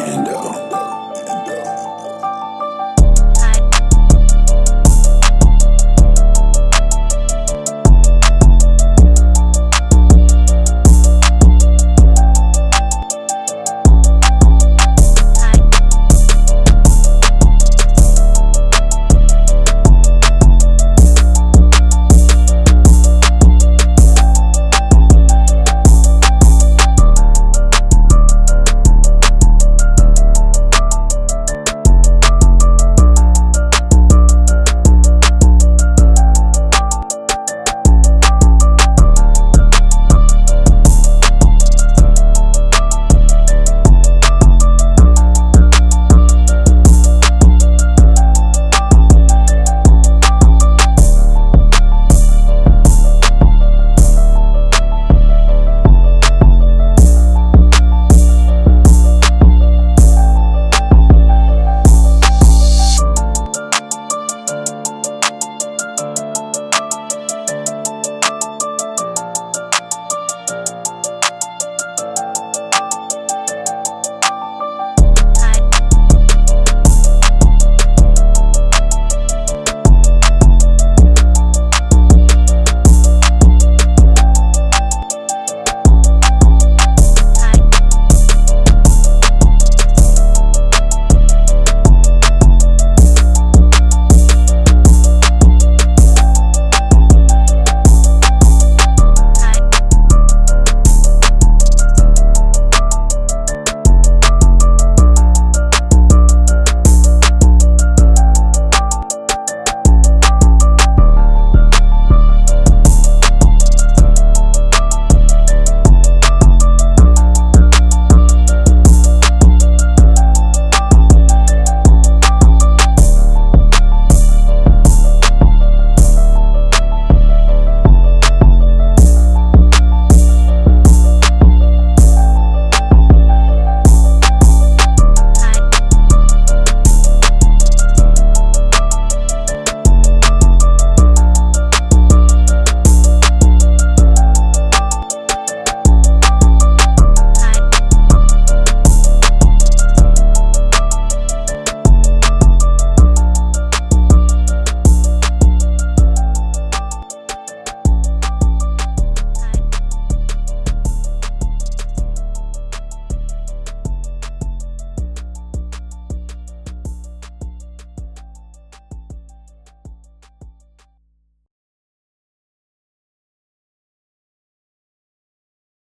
Ando.